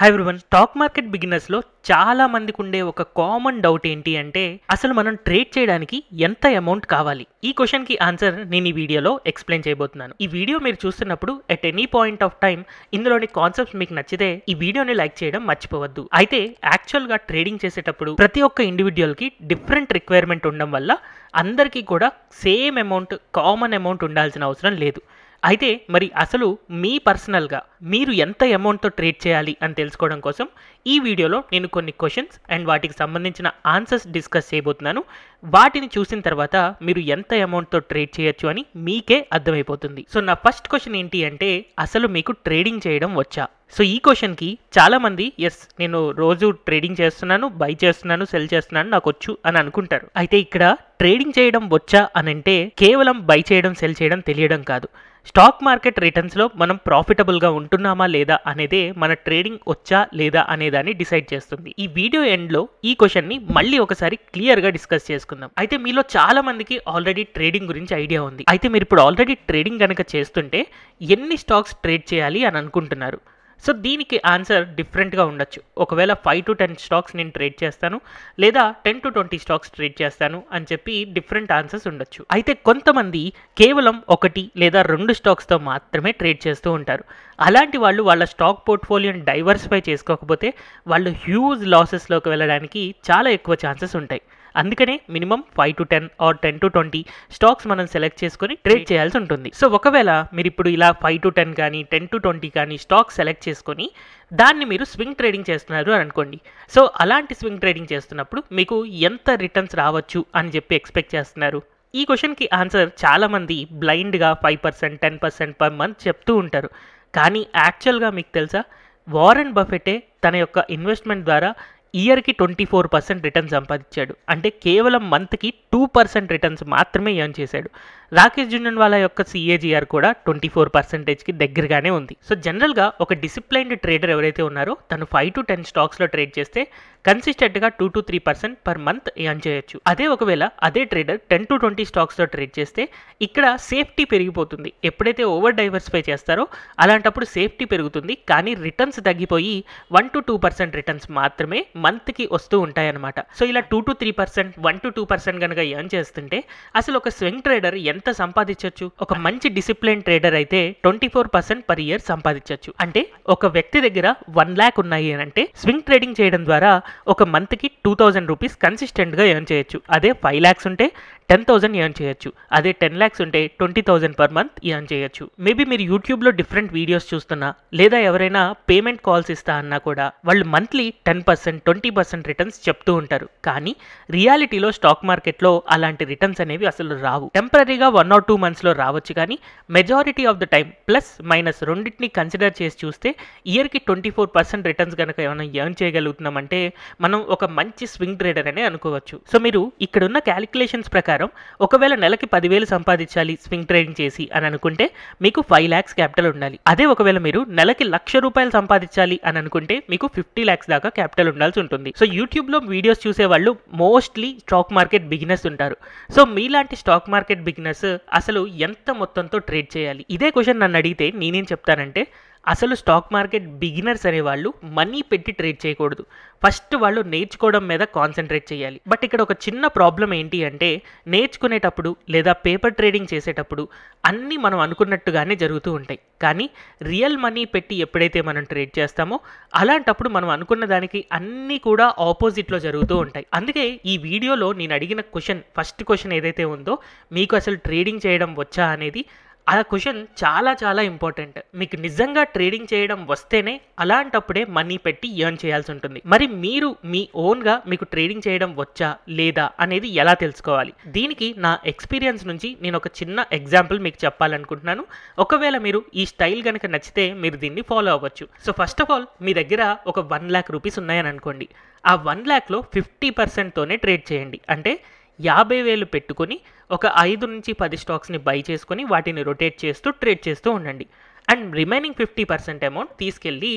High everyone stock market బిగినర్స్లో చాలా మందికి ఉండే ఒక కామన్ డౌట్ ఏంటి అంటే అసలు మనం ట్రేడ్ చేయడానికి ఎంత అమౌంట్ కావాలి? ఈ క్వశ్చన్కి ఆన్సర్ నేను ఈ వీడియోలో ఎక్స్ప్లెయిన్ చేయబోతున్నాను. ఈ వీడియో మీరు చూస్తున్నప్పుడు at any point of time ఇందులోని కాన్సెప్ట్స్ మీకు నచ్చితే ఈ వీడియోని లైక్ చేయడం మర్చిపోవద్దు. అయితే యాక్చువల్గా ట్రేడింగ్ చేసేటప్పుడు ప్రతి ఒక్క ఇండివిజువల్కి డిఫరెంట్ రిక్వైర్మెంట్ ఉండడం వల్ల అందరికీ కూడా సేమ్ అమౌంట్ కామన్ అమౌంట్ ఉండాల్సిన అవసరం లేదు. అయితే మరి అసలు మీ పర్సనల్గా మీరు ఎంత అమౌంట్తో ట్రేడ్ చేయాలి అని తెలుసుకోవడం కోసం ఈ వీడియోలో నేను కొన్ని క్వశ్చన్స్ అండ్ వాటికి సంబంధించిన ఆన్సర్స్ డిస్కస్ చేయబోతున్నాను. వాటిని చూసిన తర్వాత మీరు ఎంత అమౌంట్తో ట్రేడ్ చేయొచ్చు అని మీకే అర్థమైపోతుంది. సో నా ఫస్ట్ క్వశ్చన్ ఏంటి అంటే అసలు మీకు ట్రేడింగ్ చేయడం వచ్చా? సో ఈ క్వశ్చన్కి చాలామంది ఎస్ నేను రోజు ట్రేడింగ్ చేస్తున్నాను బై చేస్తున్నాను సెల్ చేస్తున్నాను నాకు వచ్చు అని అనుకుంటారు. అయితే ఇక్కడ ట్రేడింగ్ చేయడం వచ్చా అని అంటే కేవలం బై చేయడం సెల్ చేయడం తెలియడం కాదు. స్టాక్ మార్కెట్ రిటర్న్స్లో మనం ప్రాఫిటబుల్గా ఉంటున్నామా లేదా అనేదే మన ట్రేడింగ్ వచ్చా లేదా అనేదాన్ని డిసైడ్ చేస్తుంది. ఈ వీడియో ఎండ్లో ఈ క్వశ్చన్ని మళ్ళీ ఒకసారి క్లియర్గా డిస్కస్ చేసుకుందాం. అయితే మీలో చాలా మందికి ఆల్రెడీ ట్రేడింగ్ గురించి ఐడియా ఉంది. అయితే మీరు ఇప్పుడు ఆల్రెడీ ట్రేడింగ్ కనుక చేస్తుంటే ఎన్ని స్టాక్స్ ట్రేడ్ చేయాలి అని అనుకుంటున్నారు? సో దీనికి ఆన్సర్ డిఫరెంట్గా ఉండొచ్చు. ఒకవేళ ఫైవ్ టు టెన్ స్టాక్స్ నేను ట్రేడ్ చేస్తాను లేదా ten to twenty stocks trade చేస్తాను అని చెప్పి డిఫరెంట్ ఆన్సర్స్ ఉండొచ్చు. అయితే కొంతమంది కేవలం ఒకటి లేదా రెండు స్టాక్స్తో మాత్రమే ట్రేడ్ చేస్తూ ఉంటారు. అలాంటి వాళ్ళు వాళ్ళ స్టాక్ పోర్ట్ఫోలియోని డైవర్సిఫై చేసుకోకపోతే వాళ్ళు హ్యూజ్ లాసెస్లోకి వెళ్ళడానికి చాలా ఎక్కువ ఛాన్సెస్ ఉంటాయి. అందుకనే minimum five to ten or ten to twenty stocks మనం సెలెక్ట్ చేసుకొని ట్రేడ్ చేయాల్సి ఉంటుంది. సో ఒకవేళ మీరు ఇప్పుడు ఇలా ఫైవ్ టు టెన్ కానీ టెన్ టు ట్వంటీ కానీ స్టాక్ సెలెక్ట్ చేసుకొని దాన్ని మీరు స్వింగ్ ట్రేడింగ్ చేస్తున్నారు అని అనుకోండి. సో అలాంటి స్వింగ్ ట్రేడింగ్ చేస్తున్నప్పుడు మీకు ఎంత రిటర్న్స్ రావచ్చు అని చెప్పి ఎక్స్పెక్ట్ చేస్తున్నారు? ఈ క్వశ్చన్కి ఆన్సర్ చాలామంది బ్లైండ్గా five percent ten percent per month చెప్తూ ఉంటారు. కానీ యాక్చువల్గా మీకు తెలుసా? వారెన్ బఫెటే తన యొక్క ఇన్వెస్ట్మెంట్ ద్వారా ఇయర్కి ట్వంటీ ఫోర్ పర్సెంట్ రిటర్న్ సంపాదించాడు. అంటే కేవలం మంత్కి టూ పర్సెంట్ రిటర్న్స్ మాత్రమే ఎర్న్ చేశాడు. రాకేష్ జున్నన్ వాళ్ళ యొక్క సిఏజీఆర్ కూడా ట్వంటీ ఫోర్ పర్సెంటేజ్కి దగ్గరగానే ఉంది. సో జనరల్గా ఒక డిసిప్లైన్డ్ ట్రేడర్ ఎవరైతే ఉన్నారో తను ఫైవ్ టు టెన్ స్టాక్స్లో ట్రేడ్ చేస్తే కన్సిస్టెంట్గా two to three percent per month earn చేయొచ్చు. అదే ఒకవేళ అదే ట్రేడర్ టెన్ టు ట్వంటీ స్టాక్స్లో ట్రేడ్ చేస్తే ఇక్కడ సేఫ్టీ పెరిగిపోతుంది. ఎప్పుడైతే ఓవర్ డైవర్సిఫై చేస్తారో అలాంటప్పుడు సేఫ్టీ పెరుగుతుంది. కానీ రిటర్న్స్ తగ్గిపోయి one to two percent returns మాత్రమే మంత్కి వస్తూ ఉంటాయన్నమాట. సో ఇలా two to three percent one to two percent కనుక ఎర్న్ చేస్తుంటే అసలు ఒక స్వింగ్ ట్రేడర్ ఎంత ఎంత సంపాదించవచ్చు ఒక మంచి డిసిప్లిన్ ట్రేడర్ అయితే twenty four percent per year సంపాదించవచ్చు అంటే ఒక వ్యక్తి దగ్గర వన్ ల్యాక్ ఉన్నాయి అని అంటే స్వింగ్ ట్రేడింగ్ చేయడం ద్వారా ఒక మంత్కి టూ థౌజండ్ రూపీస్ కన్సిస్టెంట్గా ఎర్న్ చేయొచ్చు. అదే ఫైవ్ ల్యాక్స్ ఉంటే టెన్ థౌసండ్ ఎర్న్ చేయొచ్చు. అదే టెన్ ల్యాక్స్ ఉంటే twenty thousand per month earn చేయొచ్చు. మేబీ మీరు యూట్యూబ్లో డిఫరెంట్ వీడియోస్ చూస్తున్నా లేదా ఎవరైనా పేమెంట్ కాల్స్ ఇస్తా అన్నా కూడా వాళ్ళు monthly ten percent twenty percent returns చెప్తూ ఉంటారు. కానీ రియాలిటీలో స్టాక్ మార్కెట్లో అలాంటి రిటర్న్స్ అనేవి అసలు రావు. టెంపరీగా వన్ ఆర్ టూ మంత్స్లో రావచ్చు కానీ majority of the time plus minus రెండింటిని కన్సిడర్ చేసి చూస్తే ఇయర్కి ట్వంటీ ఫోర్ పర్సెంట్ రిటర్న్స్ కనుక ఏమైనా ఎర్న్ చేయగలుగుతున్నామంటే మనం ఒక మంచి స్వింగ్ ట్రేడర్ అనే అనుకోవచ్చు. సో మీరు ఇక్కడున్న క్యాలిక్యులేషన్స్ ప్రకారం ఒకవేళ నెలకి పదివేలు సంపాదించాలి స్వింగ్ ట్రేడింగ్ చేసి అని అనుకుంటే మీకు ఫైవ్ ల్యాక్స్ క్యాపిటల్ ఉండాలి. అదే ఒకవేళ మీరు నెలకి లక్ష రూపాయలు సంపాదించాలి అని అనుకుంటే మీకు ఫిఫ్టీ ల్యాక్స్ దాకా క్యాపిటల్ ఉండాల్సి ఉంటుంది. సో యూట్యూబ్లో వీడియోస్ చూసే వాళ్ళు మోస్ట్లీ స్టాక్ మార్కెట్ బిగినర్స్ ఉంటారు. సో మీలాంటి స్టాక్ మార్కెట్ బిగినర్స్ అసలు ఎంత మొత్తంతో ట్రేడ్ చేయాలి? ఇదే క్వశ్చన్ నన్ను అడిగితే నేనేం చెప్తానంటే అసలు స్టాక్ మార్కెట్ బిగినర్స్ అనేవాళ్ళు మనీ పెట్టి ట్రేడ్ చేయకూడదు. ఫస్ట్ వాళ్ళు నేర్చుకోవడం మీద కాన్సన్ట్రేట్ చేయాలి. బట్ ఇక్కడ ఒక చిన్న ప్రాబ్లం ఏంటి అంటే నేర్చుకునేటప్పుడు లేదా పేపర్ ట్రేడింగ్ చేసేటప్పుడు అన్నీ మనం అనుకున్నట్టుగానే జరుగుతూ ఉంటాయి. కానీ రియల్ మనీ పెట్టి ఎప్పుడైతే మనం ట్రేడ్ చేస్తామో అలాంటప్పుడు మనం అనుకున్న దానికి అన్నీ కూడా ఆపోజిట్లో జరుగుతూ ఉంటాయి. అందుకే ఈ వీడియోలో నేను అడిగిన క్వశ్చన్ ఫస్ట్ క్వశ్చన్ ఏదైతే ఉందో మీకు అసలు ట్రేడింగ్ చేయడం వచ్చా అనేది ఆ క్వశ్చన్ చాలా చాలా ఇంపార్టెంట్. మీకు నిజంగా ట్రేడింగ్ చేయడం వస్తేనే అలాంటప్పుడే మనీ పెట్టి ఎర్న్ చేయాల్సి ఉంటుంది. మరి మీరు మీ ఓన్గా మీకు ట్రేడింగ్ చేయడం వచ్చా లేదా అనేది ఎలా తెలుసుకోవాలి? దీనికి నా ఎక్స్పీరియన్స్ నుంచి నేను ఒక చిన్న ఎగ్జాంపుల్ మీకు చెప్పాలనుకుంటున్నాను. ఒకవేళ మీరు ఈ స్టైల్ కనుక నచ్చితే మీరు దీన్ని ఫాలో అవ్వచ్చు. సో ఫస్ట్ ఆఫ్ ఆల్ మీ దగ్గర ఒక వన్ ల్యాక్ రూపీస్ ఉన్నాయని అనుకోండి. ఆ వన్ ల్యాక్లో ఫిఫ్టీ పర్సెంట్తోనే ట్రేడ్ చేయండి. అంటే యాభై వేలు పెట్టుకొని ఒక ఐదు నుంచి పది స్టాక్స్ని బై చేసుకొని వాటిని రొటేట్ చేస్తూ ట్రేడ్ చేస్తూ ఉండండి. And remaining fifty percent amount తీసుకెళ్ళి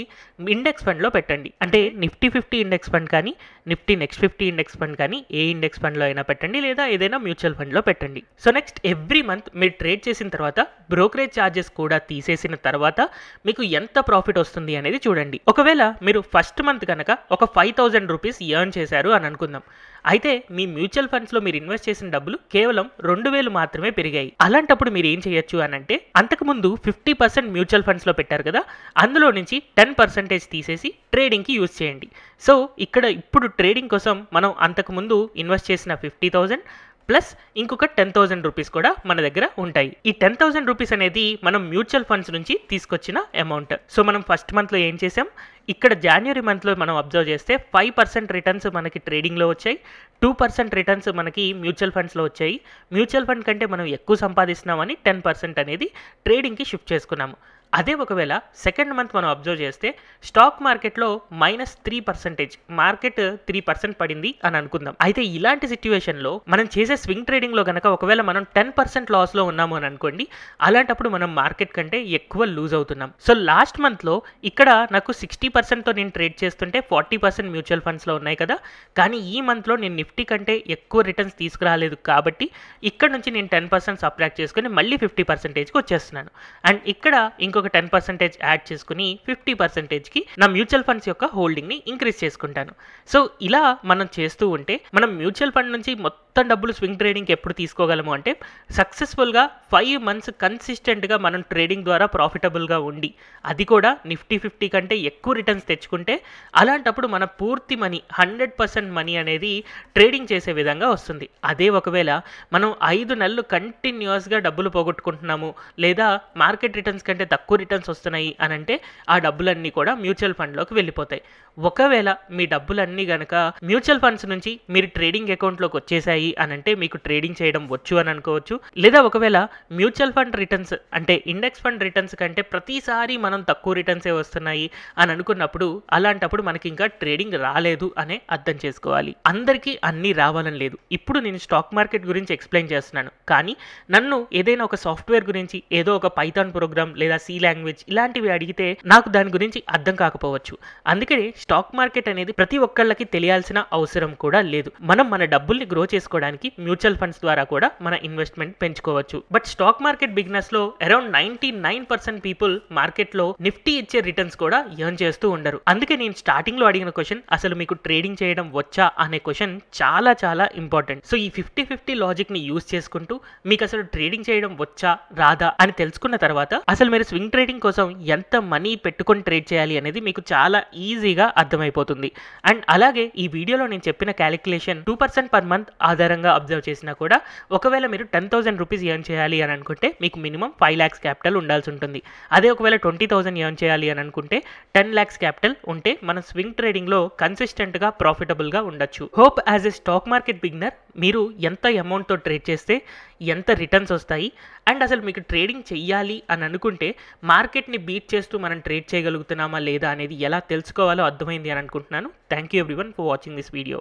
ఇండెక్స్ ఫండ్లో పెట్టండి. అంటే నిఫ్టీ ఫిఫ్టీ ఇండెక్స్ ఫండ్ కానీ Nifty next fifty index fund కానీ ఏ ఇండెక్స్ ఫండ్లో అయినా పెట్టండి లేదా ఏదైనా మ్యూచువల్ ఫండ్లో పెట్టండి. సో నెక్స్ట్ ఎవ్రీ మంత్ మీరు ట్రేడ్ చేసిన తర్వాత బ్రోకరేజ్ ఛార్జెస్ కూడా తీసేసిన తర్వాత మీకు ఎంత ప్రాఫిట్ వస్తుంది అనేది చూడండి. ఒకవేళ మీరు ఫస్ట్ మంత్ కనుక ఒక ఫైవ్ థౌజండ్ రూపీస్ ఎర్న్ చేశారు అని అనుకుందాం. అయితే మీ మ్యూచువల్ ఫండ్స్లో మీరు ఇన్వెస్ట్ చేసిన డబ్బులు కేవలం రెండు వేలు మాత్రమే పెరిగాయి. అలాంటప్పుడు మీరు ఏం చేయొచ్చు అని అంటే అంతకుముందు ఫిఫ్టీ పర్సెంట్ మ్యూచువల్ ఫండ్స్లో పెట్టారు కదా అందులో నుంచి టెన్ పర్సెంటేజ్ తీసేసి ట్రేడింగ్కి యూజ్ చేయండి. సో ఇక్కడ ఇప్పుడు ట్రేడింగ్ కోసం మనం అంతకుముందు ఇన్వెస్ట్ చేసిన ఫిఫ్టీ థౌజండ్ ప్లస్ ఇంకొక టెన్ థౌసండ్ రూపీస్ కూడా మన దగ్గర ఉంటాయి. ఈ టెన్ థౌసండ్ రూపీస్ అనేది మనం మ్యూచువల్ ఫండ్స్ నుంచి తీసుకొచ్చిన అమౌంట్. సో మనం ఫస్ట్ మంత్లో ఏం చేసాం? ఇక్కడ జనవరి మంత్లో మనం అబ్జర్వ్ చేస్తే ఫైవ్ పర్సెంట్ రిటర్న్స్ మనకి ట్రేడింగ్లో వచ్చాయి. టూ పర్సెంట్ రిటర్న్స్ మనకి మ్యూచువల్ ఫండ్స్లో వచ్చాయి. మ్యూచువల్ ఫండ్ కంటే మనం ఎక్కువ సంపాదిస్తున్నామని టెన్ పర్సెంట్ అనేది ట్రేడింగ్కి షిఫ్ట్ చేసుకున్నాము. అదే ఒకవేళ సెకండ్ మంత్ మనం అబ్జర్వ్ చేస్తే స్టాక్ మార్కెట్లో minus three percentage market three percent పడింది అని అనుకుందాం. అయితే ఇలాంటి సిచ్యువేషన్లో మనం చేసే స్వింగ్ ట్రేడింగ్లో కనుక ఒకవేళ మనం టెన్ పర్సెంట్ లాస్లో ఉన్నాము అని అనుకోండి అలాంటప్పుడు మనం మార్కెట్ కంటే ఎక్కువ లూజ్ అవుతున్నాం. సో లాస్ట్ మంత్లో ఇక్కడ నాకు సిక్స్టీ పర్సెంట్తో నేను ట్రేడ్ చేస్తుంటే ఫార్టీ పర్సెంట్ మ్యూచువల్ ఫండ్స్లో ఉన్నాయి కదా. కానీ ఈ మంత్లో నేను నిఫ్టీ కంటే ఎక్కువ రిటర్న్స్ తీసుకురాలేదు కాబట్టి ఇక్కడ నుంచి నేను టెన్ పర్సెంట్ సబ్ట్రాక్ట్ చేసుకుని మళ్ళీ ఫిఫ్టీ పర్సెంటేజ్కి వచ్చేస్తున్నాను. అండ్ ఇక్కడ ఇంకొక టెన్ పర్సెంటేజ్ యాడ్ చేసుకుని ఫిఫ్టీ పర్సెంటేజ్కి నా మ్యూచువల్ ఫండ్స్ యొక్క హోల్డింగ్ని ఇంక్రీజ్ చేసుకుంటాను. సో ఇలా మనం చేస్తూ ఉంటే మనం మ్యూచువల్ ఫండ్ నుంచి మొత్తం డబ్బులు స్వింగ్ ట్రేడింగ్కి ఎప్పుడు తీసుకోగలము అంటే సక్సెస్ఫుల్గా ఫైవ్ మంత్స్ కన్సిస్టెంట్గా మనం ట్రేడింగ్ ద్వారా ప్రాఫిటబుల్గా ఉండి అది కూడా నిఫ్టీ ఫిఫ్టీ కంటే ఎక్కువ రిటర్న్స్ తెచ్చుకుంటే అలాంటప్పుడు మన పూర్తి మనీ హండ్రెడ్ పర్సెంట్ మనీ అనేది ట్రేడింగ్ చేసే విధంగా వస్తుంది. అదే ఒకవేళ మనం ఐదు నెలలు కంటిన్యూస్గా డబ్బులు పోగొట్టుకుంటున్నాము లేదా మార్కెట్ రిటర్న్స్ కంటే తక్కువ తక్కువ రిటర్న్స్ వస్తున్నాయి అని అంటే ఆ డబ్బులన్నీ కూడా మ్యూచువల్ ఫండ్లోకి వెళ్ళిపోతాయి. ఒకవేళ మీ డబ్బులన్నీ గనక మ్యూచువల్ ఫండ్స్ నుంచి మీరు ట్రేడింగ్ అకౌంట్లోకి వచ్చేసాయి అని అంటే మీకు ట్రేడింగ్ చేయడం వచ్చు అని అనుకోవచ్చు. లేదా ఒకవేళ మ్యూచువల్ ఫండ్ రిటర్న్స్ అంటే ఇండెక్స్ ఫండ్ రిటర్న్స్ కంటే ప్రతిసారి మనం తక్కువ రిటర్న్సే వస్తున్నాయి అని అనుకున్నప్పుడు అలాంటప్పుడు మనకి ఇంకా ట్రేడింగ్ రాలేదు అనే అర్థం చేసుకోవాలి. అందరికీ అన్నీ రావాలని లేదు. ఇప్పుడు నేను స్టాక్ మార్కెట్ గురించి ఎక్స్ప్లెయిన్ చేస్తున్నాను. కానీ నన్ను ఏదైనా ఒక సాఫ్ట్వేర్ గురించి ఏదో ఒక పైథాన్ ప్రోగ్రామ్ లేదా సి లాంగ్వేజ్ ఇలాంటివి అడిగితే నాకు దాని గురించి అర్థం కాకపోవచ్చు. అందుకని స్టాక్ మార్కెట్ అనేది ప్రతి ఒక్కళ్ళకి తెలియాల్సిన అవసరం కూడా లేదు. మనం మన డబ్బుల్ని గ్రో చేసుకోవడానికి మ్యూచువల్ ఫండ్స్ ద్వారా కూడా మన ఇన్వెస్ట్మెంట్ పెంచుకోవచ్చు. బట్ స్టాక్ మార్కెట్ బిజినెస్లో around ninety nine percent people మార్కెట్లో నిఫ్టీ ఇచ్చే రిటర్న్స్ కూడా ఎర్న్ చేస్తూ ఉండరు. అందుకే నేను స్టార్టింగ్లో అడిగిన క్వశ్చన్ అసలు మీకు ట్రేడింగ్ చేయడం వచ్చా అనే క్వశ్చన్ చాలా చాలా ఇంపార్టెంట్ సో ఈ ఫిఫ్టీ ఫిఫ్టీ లాజిక్ని యూస్ చేసుకుంటూ మీకు అసలు ట్రేడింగ్ చేయడం వచ్చా రాదా అని తెలుసుకున్న తర్వాత అసలు మీరు స్వింగ్ ట్రేడింగ్ కోసం ఎంత మనీ పెట్టుకొని ట్రేడ్ చేయాలి అనేది మీకు చాలా ఈజీగా అర్థమైపోతుంది. అండ్ అలాగే ఈ వీడియోలో నేను చెప్పిన calculation two percent per month ఆధారంగా అబ్జర్వ్ చేసినా కూడా ఒకవేళ మీరు టెన్ థౌసండ్ రూపీస్ ఎర్న్ చేయాలి అని అనుకుంటే మీకు మినిమం ఫైవ్ ల్యాక్స్ క్యాపిటల్ ఉండాల్సి ఉంటుంది. అదే ఒకవేళ ట్వంటీ థౌసండ్ ఎర్న్ చేయాలి అని అనుకుంటే టెన్ ల్యాక్స్ క్యాపిటల్ ఉంటే మనం స్వింగ్ ట్రేడింగ్లో కన్సిస్టెంట్గా ప్రాఫిటబుల్గా ఉండొచ్చు. Hope as a stock market beginner మీరు ఎంత అమౌంట్తో ట్రేడ్ చేస్తే ఎంత రిటర్న్స్ వస్తాయి? అండ్ అసలు మీకు ట్రేడింగ్ చెయ్యాలి అని అనుకుంటే మార్కెట్ని బీట్ చేస్తూ మనం ట్రేడ్ చేయగలుగుతున్నామా లేదా అనేది ఎలా తెలుసుకోవాలో అర్థమైంది అని అనుకుంటున్నాను. Thank you everyone for watching this video